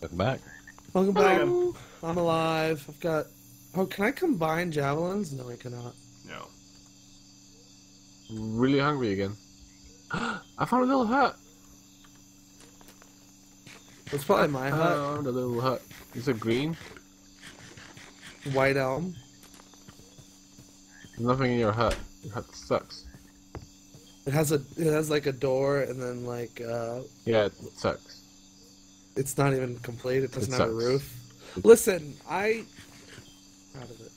Welcome back. Welcome back. Hello. I'm alive. I've got. Oh, can I combine javelins? No, I cannot. No. Really hungry again. I found a little hut. It's probably my hut. I hut. found a little hut. Is it green? White elm. There's nothing in your hut. Your hut sucks. It has a. It has like a door, and then like. uh Yeah, it sucks. It's not even complete. It doesn't It have a roof. Listen, I. Out of it.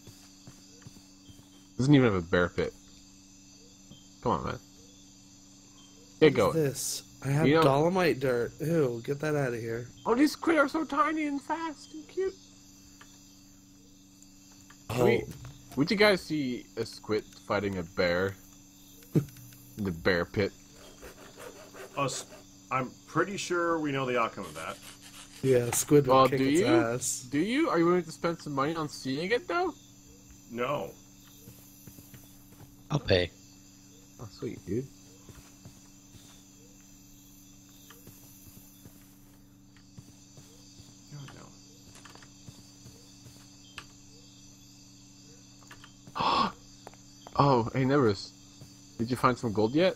doesn't even have a bear pit. Come on, man. Get What is going. This. I have You know- dolomite dirt. Ew, get that out of here. Oh, these squid are so tiny and fast and cute. Oh, Wait. Would you guys see a squid fighting a bear in the bear pit? Us. I'm pretty sure we know the outcome of that. yeah, squid will Well, kick do its you? ass. Do you? Are you willing to spend some money on seeing it though? No. I'll pay. Oh, sweet, dude. No, no. Oh, hey, Nebris. Did you find some gold yet?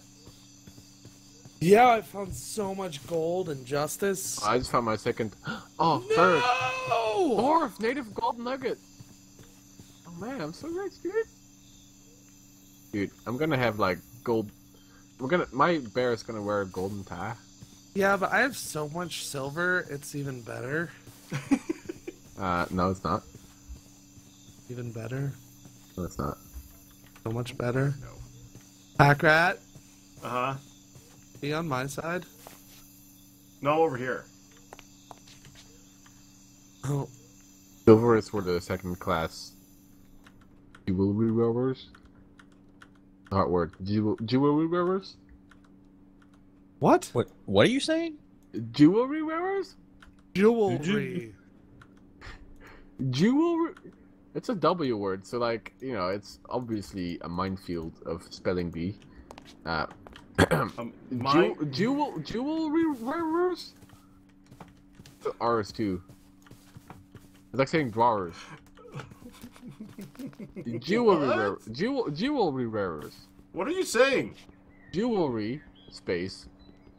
Yeah, I found so much gold and justice. I just found my second. Oh, third. no! Fourth native gold nugget. Oh man, I'm so rich, dude. Dude, I'm gonna have like gold. We're gonna. My bear is gonna wear a golden tie. Yeah, but I have so much silver. It's even better. Uh, no, it's not. Even better. No, it's not. So much better. No. Pakratt, Uh huh. Be on my side. No, over here. Oh, Silver is for the second class jewelry wearers. Hard word. Jewel- jewelry wearers. what? What? What are you saying? Jewelry wearers. Jewelry. Jewelry. It's a W word, so like you know, it's obviously a minefield of spelling bee. Uh, Um, my, Jewel, jewel, jewelry wearers? The R's too. It's like saying drawers. jewelry wearers. Jewel, jewelry wearers. what are you saying? Jewelry, space,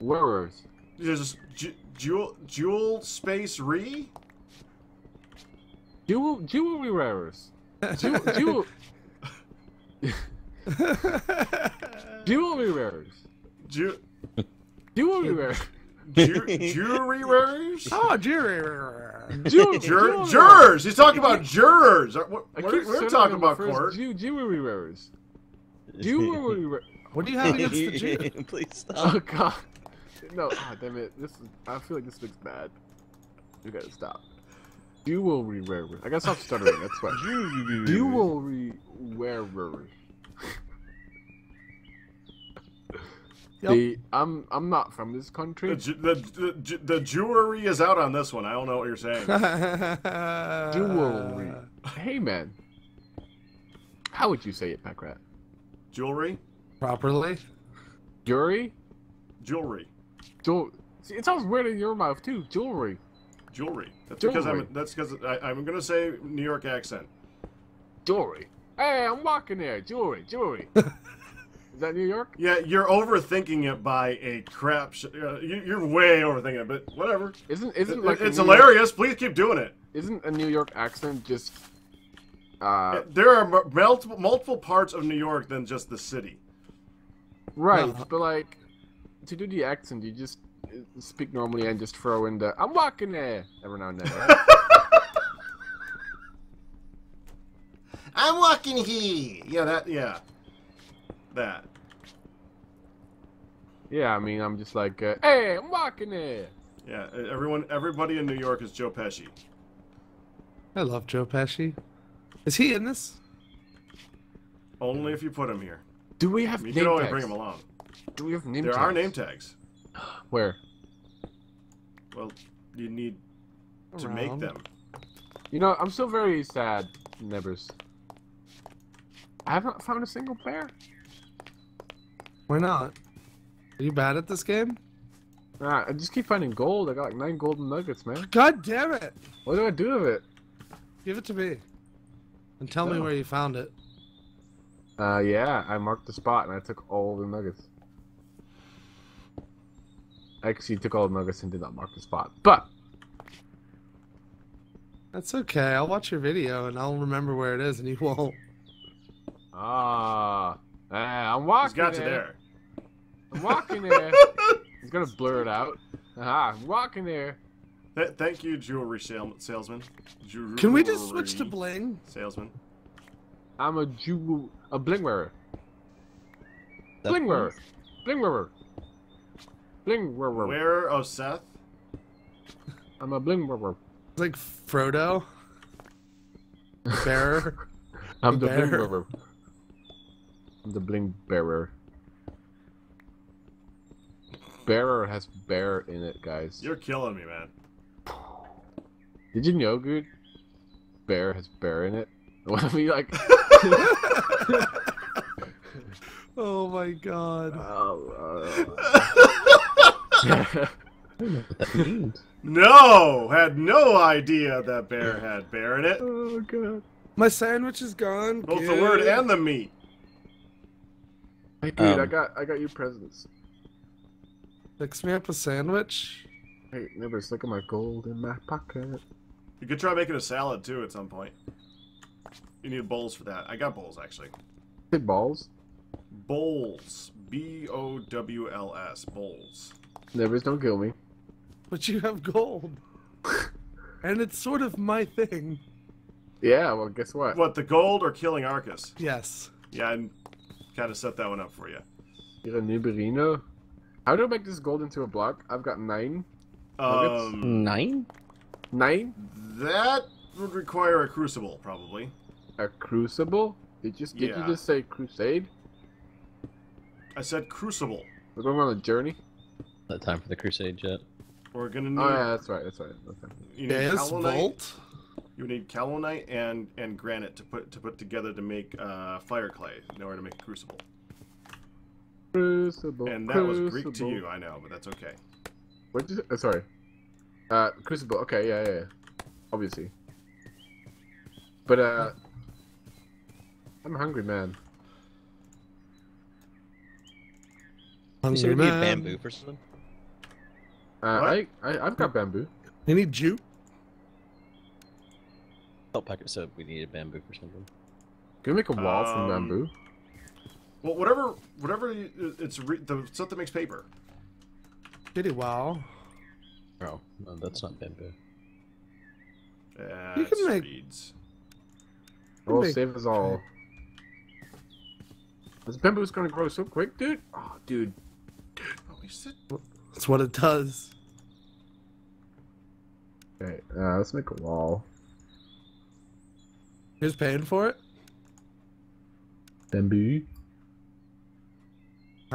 wearers. There's ju- jewel jewel space re. Jewel, jewelry wearers. Jewel, jewel, jewelry wearers. Ju- Jewelry wearers. ju- jewelry wearers. oh, jewelry. Jew, Jur- jurors. He's talking about jurors. What, I what are, we're talking about court. Jew, jewelry wearers. Jewelry wearers. What do you have against the Jew? Please stop. Oh god. No, ah, damn it. This is. I feel like this looks bad. You gotta stop. Jewelry wearers. I gotta stop stuttering. That's why. Jewelry wearers. Yep. The I'm I'm not from this country. ju- the, the, the jewelry is out on this one. I don't know what you're saying. Jewelry. Hey man. How would you say it, Pakratt? Jewelry? Properly. Jewelry? Jewelry. Jewel. See, it sounds weird in your mouth too. Jewelry. Jewelry. That's because I'm. That's because I'm gonna say New York accent. Jewelry. Hey, I'm walking there. Jewelry. Jewelry. Is that New York? Yeah, you're overthinking it by a crap. Sh- uh, you, you're way overthinking it, but whatever. Isn't isn't It- like it's New York- hilarious. Please keep doing it. Isn't a New York accent just uh there are multiple multiple parts of New York than just the city. right, Uh, but like to do the accent you just uh, speak normally and just throw in the I'm walking there every now and then. Right? I'm walking here. Yeah, that. Yeah, that. Yeah, I mean I'm just like uh, hey, I'm walking there. Yeah, everyone, everybody in New York is Joe Pesci. I love Joe Pesci. Is he in this? Only if you put him here. Do we have You name can only tags? bring him along. Do we have name tags? There tags? are name tags. Where? Well, you need to make them. You know, I'm still very sad, Nebris. I haven't found a single bear. Why not? Are you bad at this game? Ah, I just keep finding gold. I got like nine golden nuggets, man. God damn it! What do I do with it? Give it to me. And tell me Oh. where you found it. Uh, yeah, I marked the spot and I took all the nuggets. I actually took all the nuggets and did not mark the spot, but That's okay. I'll watch your video and I'll remember where it is, and you won't. ah, ah I'm walking. He's got you there. There. I'm walking there. He's gonna blur it out. Aha, I'm walking there. Th- thank you, jewelry sale- salesman. Jewelry Can we just switch to bling? salesman? I'm a jewel, a bling wearer. That Bling wearer. means- Bling wearer. Bling wearer. Where, oh Seth? I'm a bling wearer. It's like Frodo. Bearer. I'm the bling Bearer. wearer. I'm the bling bearer. Bearer has bear in it, guys. You're killing me, man. Did you know, good? Bear has bear in it. What I mean, like. Oh my god. oh, uh, I don't know what that means. No, had no idea that bear had bear in it. oh god. My sandwich is gone. Both the word and the meat. Hey, dude, I Um, got I got you presents. Fix me up a sandwich. Hey, neighbors, look at my gold in my pocket. You could try making a salad too at some point. You need bowls for that. I got bowls actually. Hey, balls. Bowls. B O W L S. Bowls. Neighbors, don't kill me. But you have gold. and it's sort of my thing. Yeah, well, guess what? What, the gold or killing Arkas? Yes. Yeah, I kind of set that one up for you. You're a Niberino. How do I make this gold into a block? I've got nine. Um, Nine? Nine? that would require a crucible, probably. A crucible? Did you, did Yeah. you just say crusade? I said crucible. We're going on a journey? Not time for the crusade yet. We're gonna need. Oh, yeah, that's right, that's right. Okay. You need Yes, kaolinite. You need kaolinite and and granite to put to put together to make uh, fire clay in order to make a crucible. Crucible. And that was Greek to you, I know, but that's okay. What did you uh, Sorry. Uh, crucible. Okay, yeah, yeah, yeah. Obviously. But, uh... I'm a hungry man. You said Hungry we need man. bamboo for something? Uh, What? I, I, I've got bamboo. You need jute. Felt Packer said we needed bamboo for something. Can we make a wall from Um, bamboo? Well, whatever, whatever. you- It's re- the stuff that makes paper. Kitty wow. Oh, no, that's not bamboo. Uh, You can it's make- reeds. Oh, make- save us all. This bamboo's gonna grow so quick, dude. Oh, dude. We said That's what it does. Okay, uh, let's make a wall. Who's paying for it? Bamboo.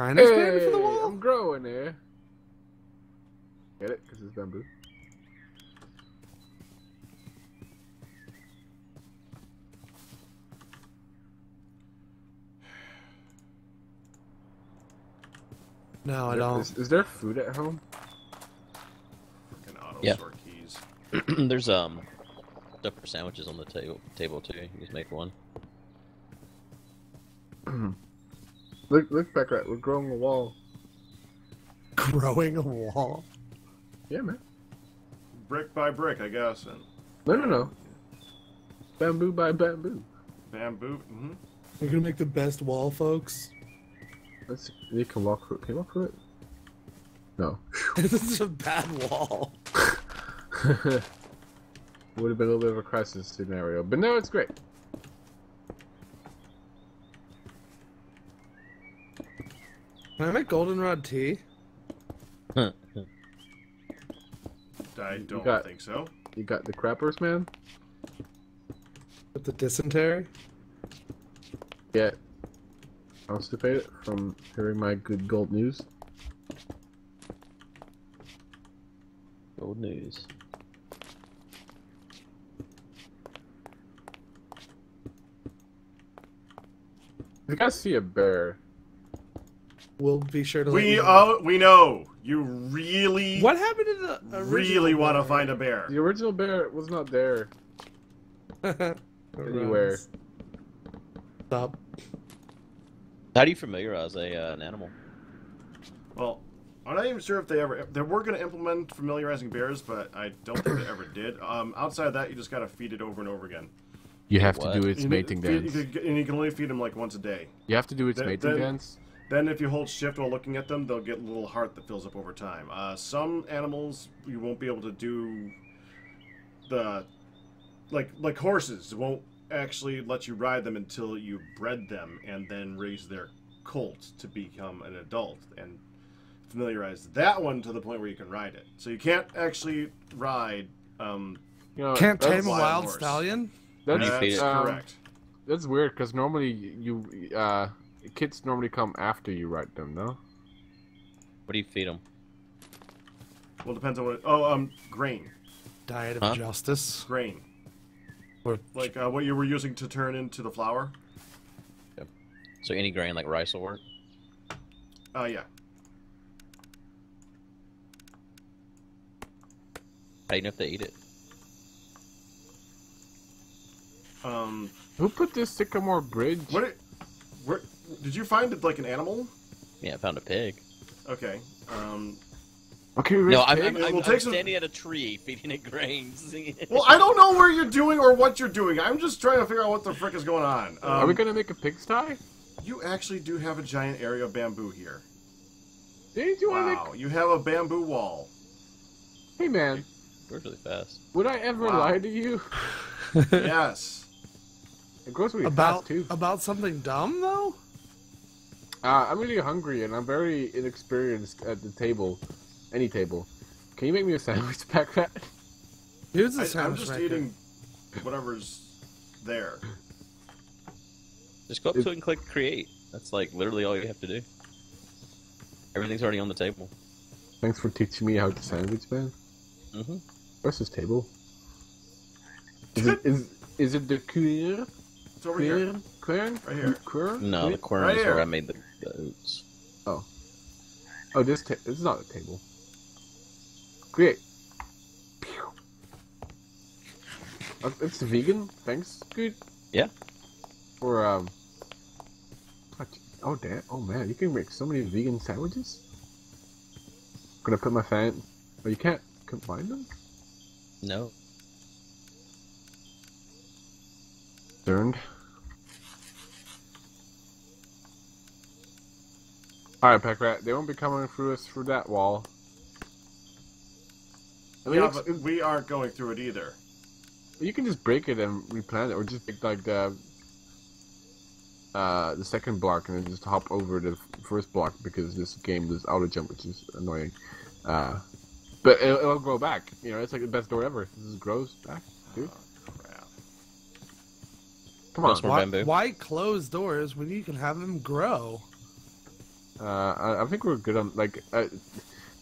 China's paying for the wall. I'm growing there. Get it? Because it's bamboo. No, I don't. Is, is there food at home? auto Yeah. sort keys. There's um stuff sandwiches on the table table too. You just make one. look, look back right. We're growing a wall. Growing a wall. Yeah, man. Brick by brick, I guess, and No, no, no. Bamboo by bamboo. bamboo. hmm We're gonna make the best wall, folks. Let's. see. You can walk through. Can you walk through it? No. this is a bad wall. Would have been a little bit of a crisis scenario, but no, it's great. Can I make goldenrod tea? I don't got- think so. You got the crappers, man. With the dysentery? Get constipated from hearing my good gold news. Gold news. You guys see a bear. We'll be sure to. We you know. oh we know you really What happened to the original really want to find a bear. The original bear was not there anywhere. Stop. How do you familiarize a uh, an animal? Well, I'm not even sure if they ever they were going to implement familiarizing bears, but I don't think they ever did. Um, outside of that, you just got to feed it over and over again. You have What? to do its You mating feed- dance. You could, and you can only feed them like once a day. You have to do its Then- mating then- dance. Then, if you hold shift while looking at them, they'll get a little heart that fills up over time. Uh, some animals you won't be able to do the like like horses won't actually let you ride them until you bred them and then raise their colt to become an adult and familiarize that one to the point where you can ride it. So you can't actually ride. Um, You know, Can't tame a wild wild horse. stallion. That's, that's um, correct. That's weird because normally you uh kids normally come after you ride them, no? What do you feed them? Well, depends on what. Oh, um, grain, Diet of Huh? justice. grain, Or like uh, what you were using to turn into the flour. Yep. So any grain like rice will work. Uh, yeah. How do you know if they eat it? Um, Who put this sycamore bridge? what? It, where did you find like an animal? Yeah, I found a pig. Okay. Um, Okay, No, I'm, I'm, It I'm, will I'm take some- standing at a tree feeding it grains. well, I don't know where you're doing or what you're doing. I'm just trying to figure out what the frick is going on. Um, Are we gonna make a pigsty? You actually do have a giant area of bamboo here. Didn't you want to Wow, you have a bamboo wall. Hey man, Goes really fast. would I ever Wow. lie to you? yes. It goes really about fast too. about something dumb though. Uh, I'm really hungry and I'm very inexperienced at the table, any table. Can you make me a sandwich Pakratt? Here's I'm just maker. eating whatever's there. Just go up to it and click create. That's like literally all you have to do. Everything's already on the table. Thanks for teaching me how to sandwich, man. Mm-hmm. Where's this table? Is it is is it the queer It's over here. queer queer Right here. queer? No, the quern Right is where here. I made the, the oats. Oh, this this is not a table. Create. Uh, It's vegan. Thanks. Good. Yeah. Or um. Oh damn! Oh man, you can make so many vegan sandwiches. Gonna put my fan. Oh, you can't combine them. No. Turned. Alright, Pakratt, they won't be coming through us through that wall. I mean, Yeah, but we aren't going through it either. you can just break it and replant it, or just make like the uh, the second block and then just hop over the first block because this game does auto jump, which is annoying. Uh, but it'll, it'll grow back. You know, it's like the best door ever. This grows back, dude. Oh, crap. Come on. Why, why close doors when you can have them grow? Uh, I, I think we're good on like uh,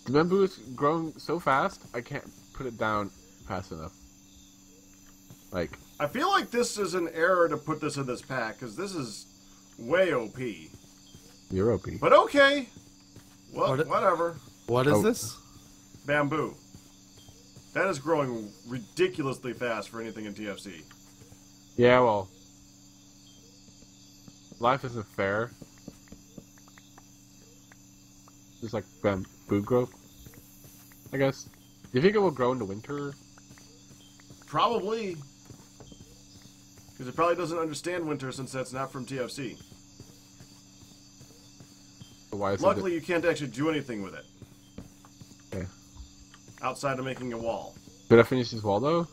the bamboo is growing so fast. I can't put it down fast enough. Like I feel like this is an error to put this in this pack because this is way OP. you're OP. But okay. Well, What whatever. What is Oh. this? Bamboo. That is growing ridiculously fast for anything in TFC. Yeah, well, life isn't fair. Just like bamboo growth, I guess. Do you think it will grow in the winter? Probably. Because it probably doesn't understand winter since that's not from TFC. Why is Luckily, you can't actually do anything with it. Okay. Outside of making a wall. it... Should I finish this wall though?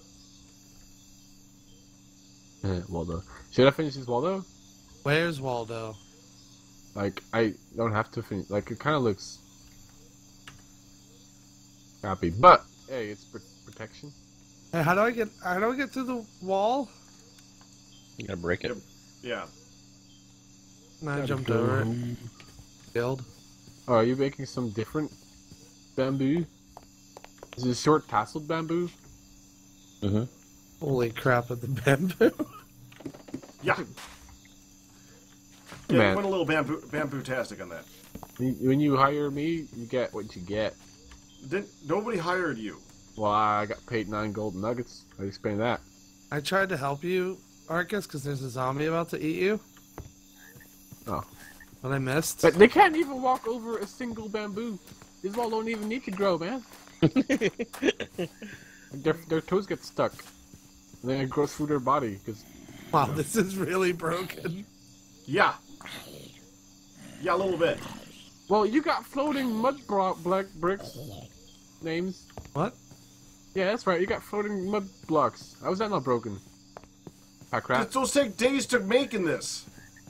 Eh, Waldo. Should I finish this wall though? Where's Waldo? Like, I don't have to finish. Like, it kind of looks happy, but hey, it's pr- protection. Hey, how do I get? How do I get through the wall? You gotta break it. Yeah. And I Gotta jumped go over it. home. Killed. Oh, are you making some different bamboo? Is it short tasseled bamboo? Mm-hmm. Holy crap! At the bamboo. Yeah. Yeah, Man. went a little bamboo bamboo tastic on that. When you- hire me, you get what you get. Didn't nobody hired you? Well, I got paid nine golden nuggets. I explain that. I tried to help you, Arkas, because there's a zombie about to eat you. Oh. But I missed. But they can't even walk over a single bamboo. This wall don't even need to grow, man. Their, their toes get stuck. And then it grows through their body. Cause, wow, this is really broken. Yeah. Yeah, a little bit. well, you got floating mud bro- black bricks names. What? Yeah, that's right. You got floating mud blocks. How is that not broken? Pakratt. Those take days to make in this.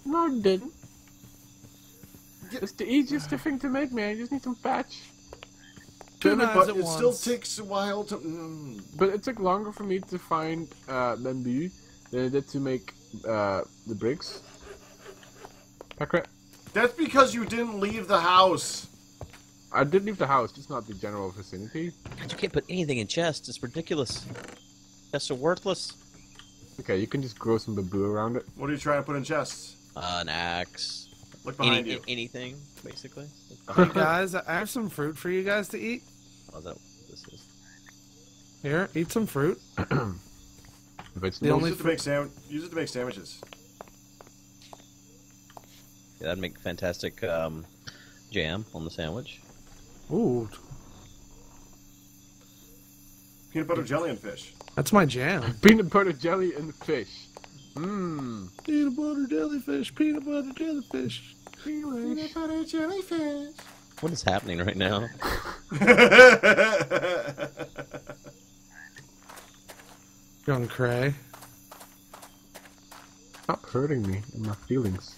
No, it didn't. Yeah. It's the easiest thing to make, man. You just need some patch. Two Damn it, knives But at it once. still takes a while to. Mm. But it took longer for me to find uh, bamboo than it did to make uh, the bricks. Pack. That's because you didn't leave the house. I did leave the house, just not the general vicinity. God, you can't put anything in chests. It's ridiculous. Chests are worthless. Okay, you can just grow some bamboo around it. What are you trying to put in chests? Uh, an axe. Look Any, behind you. anything, basically. Hey guys, I have some fruit for you guys to eat. Oh, is that what this is? Here, eat some fruit. The only Use it to make sam- Use it to make sandwiches. Yeah, that'd make fantastic um, jam on the sandwich. Ooh, Peanut butter jelly and fish. that's my jam. Peanut butter jelly and fish. Mmm. Peanut butter jellyfish, peanut butter jellyfish. Peanut butter jellyfish. What is happening right now? Young Cray. Stop hurting me and my feelings.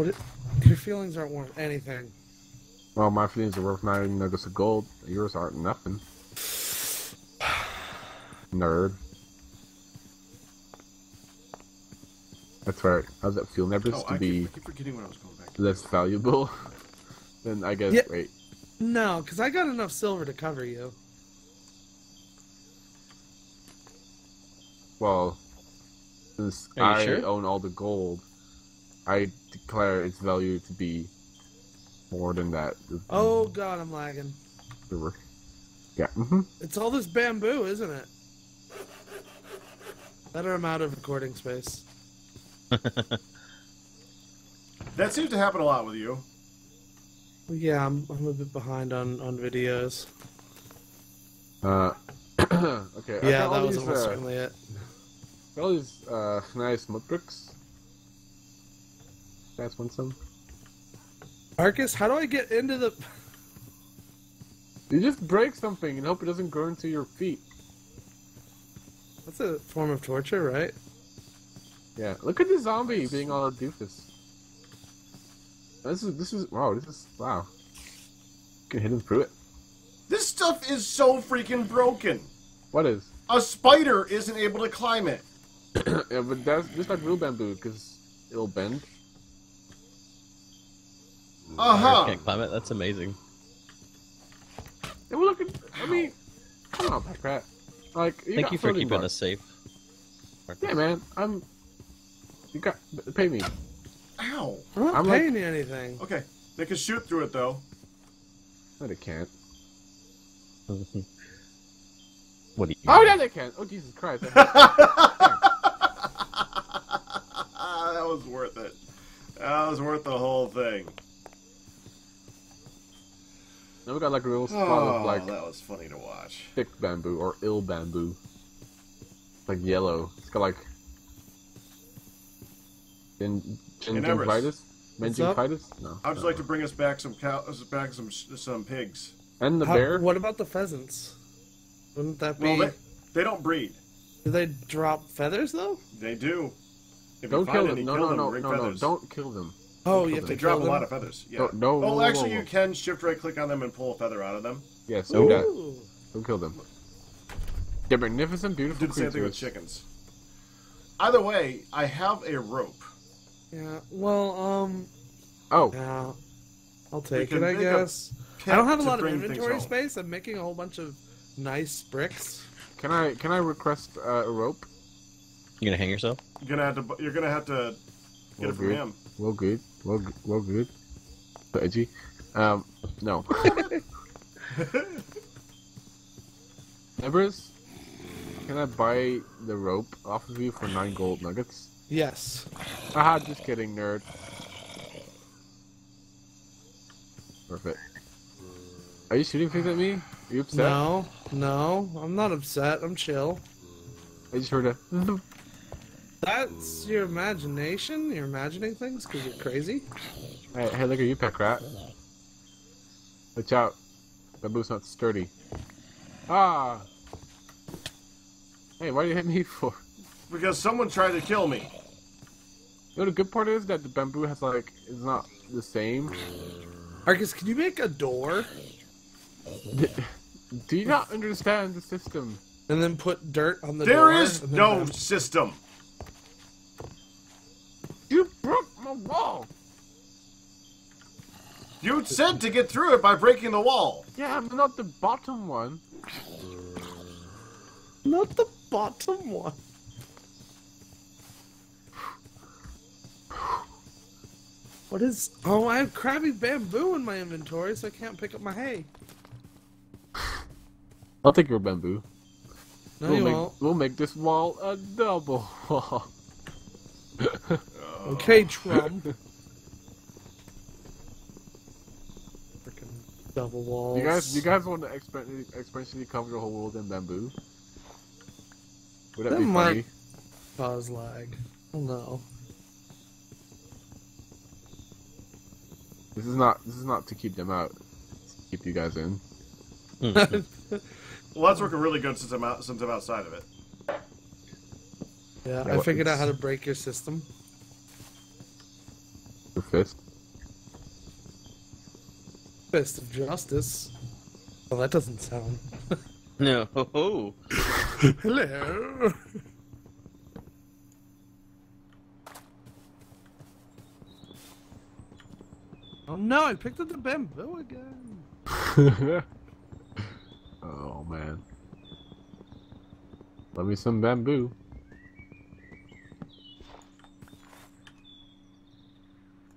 What? It, your feelings aren't worth anything. Well, my feelings are worth nine nuggets of gold. Yours aren't nothing. Nerd. That's right. How's that feel? Never oh, to I be keep, I keep forgetting when I was going back. less valuable. then I guess. Yeah. Wait. No, because I got enough silver to cover you. Well, since Are I sure? own all the gold, I declare its value to be more than that. Oh god, I'm lagging. Silver. Yeah. hmm It's all this bamboo, isn't it? Better I'm out of recording space. That seems to happen a lot with you. Yeah, I'm, I'm a bit behind on, on videos. Uh. okay. Yeah, got all that was these, almost uh, certainly it. all these uh, nice mud bricks. You guys want some? Marcus, how do I get into the... You just break something and hope it doesn't grow into your feet. That's a form of torture, right? Yeah. Look at the zombie being all a doofus. This is this is wow. This is wow. You can hit him through it. This stuff is so freaking broken. What is? A spider isn't able to climb it. yeah, but that's just like real bamboo because it'll bend. Uh Spiders huh. Can't climb it. That's amazing. Yeah, well, look at. I mean, come on, Pakratt. Like, you Thank got you for keeping blocks. us safe. Yeah, man. I'm. You got pay me. Ow. I'm not I'm like- paying you anything. Okay, they can shoot through it though. No, they can't. what do you? Oh, yeah, they can. Oh, Jesus Christ. that was worth it. That was worth the whole thing. Now we got like a real oh, spot Oh, of like that was funny to watch. thick bamboo or ill bamboo. Like yellow. It's got like. In Inevitous. gingivitis? Meningitis? No. I'd just no. like to bring us back some cows, uh, back some some pigs. And the How- bear? What about the pheasants? Wouldn't that be... Well, they, they don't breed. Do they drop feathers, though? They do. If Don't kill them. No, kill no, them. no, bring no, no. feathers. Don't kill them. Oh, kill you have They to drop kill a lot of feathers. Yeah. No, no, oh, whoa, actually, whoa, you can shift right click on them and pull a feather out of them. Yes, do that. Ooh. Don't kill them. They're magnificent, beautiful Did the same thing with chickens. Either way, I have a rope. Yeah, well, um, Oh, yeah. I'll take it, I guess. I don't have a lot of inventory space. I'm making a whole bunch of nice bricks. can I can I request uh, a rope? You gonna hang yourself? You're gonna have to. You're gonna have to get Well, it from good. him. Well, good. Well, good. Well, good. So edgy. Um, no. Nebris, can I buy the rope off of you for nine gold nuggets? Yes. Haha, just kidding, nerd. Perfect. Are you shooting things at me? Are you upset? No, no, I'm not upset. I'm chill. I just heard a. That's your imagination. You're imagining things because you're crazy. Hey, hey, look at you, pet rat. Watch out. Bamboo's not sturdy. Ah! Hey, why do you hit me for? because someone tried to kill me. You know, the good part is that the bamboo has, like, is not the same. Arkas, can you make a door Do you not understand the system? and then put dirt on the door? There is and then no system. You broke my wall! You said to get through it by breaking the wall. Yeah, but not the bottom one. Not the bottom one. What is? Oh, I have crabby bamboo in my inventory, so I can't pick up my hay. I'll take your bamboo. No, we'll, you make, won't. we'll make this wall a double wall. Okay, Trump. Freaking double walls. You guys, you guys want to exponentially, exponentially cover the whole world in bamboo? Would that, That be might- funny? cause lag. No. This is not. This is not to keep them out. It's to keep you guys in. Hmm. Well, that's working really good since I'm out, since I'm outside of it. Yeah, Yeah, I what- figured out how to break your system. Your fist. Fist of justice. Well, that doesn't sound. No. Hello. Oh no! I picked up the bamboo again. oh man. Love me some bamboo.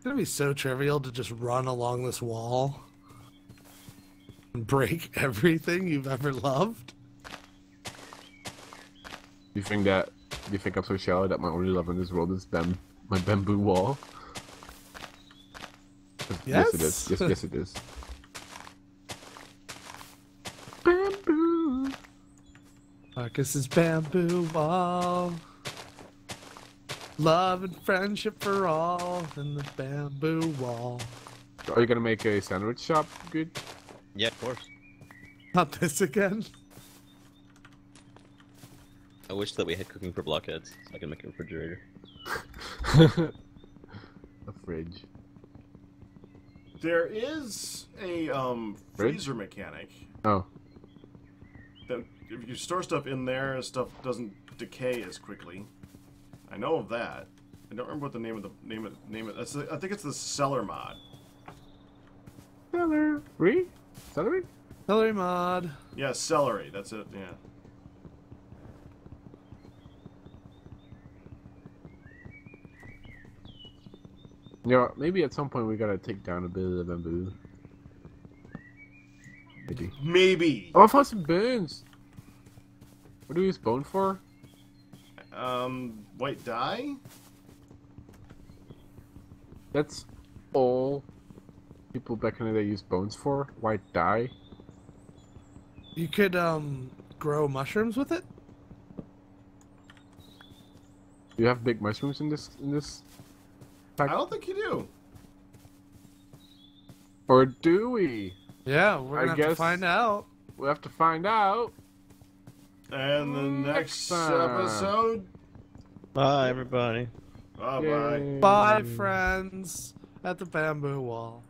Gonna be so trivial to just run along this wall and break everything you've ever loved. You think that? You think I'm so shallow that my only love in this world is bam, my bamboo wall? Yes, it is. Yes? Yes, yes, it is. Bamboo. Marcus's bamboo wall. Love and friendship for all in the bamboo wall. Are you gonna make a sandwich shop? Good. yeah, of course. Not this again. I wish that we had cooking for blockheads, so I can make a refrigerator. a fridge. There is a um, Fridge? freezer mechanic Oh, that if you store stuff in there, stuff doesn't decay as quickly. I know of that. I don't remember what the name of the name of name of. That's the, I think it's the cellar mod. celery. Celery? Hillary mod. Yeah, celery. That's it. Yeah. Yeah, maybe at some point we gotta take down a bit of the bamboo. Maybe. Maybe. Oh, I found some bones. What do we use bone for? Um, white dye. That's all people back in the day used bones for. White dye. You could um grow mushrooms with it. Do you have big mushrooms in this in this I don't think you do. Or do we? Yeah, we're gonna have to find out. We'll have to find out. And the mm, Next next time. episode. Bye, everybody. Bye bye. Yay. Bye, friends, at the bamboo wall.